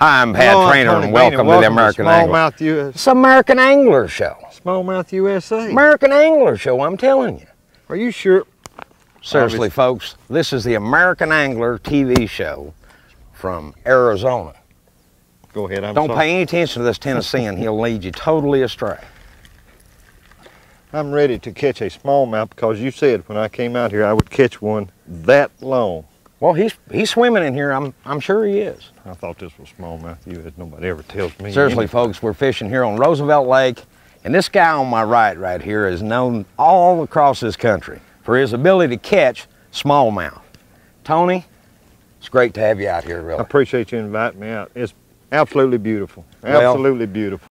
Hi, I'm Pat Hello, Traynor, and welcome, to the American Angler. Smallmouth US, It's American Angler Show. Smallmouth USA. American Angler Show, I'm telling you. Are you sure? Seriously, Obviously. folks, this is the American Angler TV show from Arizona. Go ahead. I'm Don't sorry. pay any attention to this Tennessean, he'll lead you totally astray. I'm ready to catch a smallmouth because you said when I came out here I would catch one that long. Well, he's he's swimming in here, I'm, I'm sure he is. I thought this was smallmouth US. Nobody ever tells me. Seriously, anything. folks, we're fishing here on Roosevelt Lake, and this guy on my right, right here, is known all across this country for his ability to catch smallmouth. Tony, it's great to have you out here, I appreciate you inviting me out. It's absolutely beautiful. Well- Absolutely beautiful.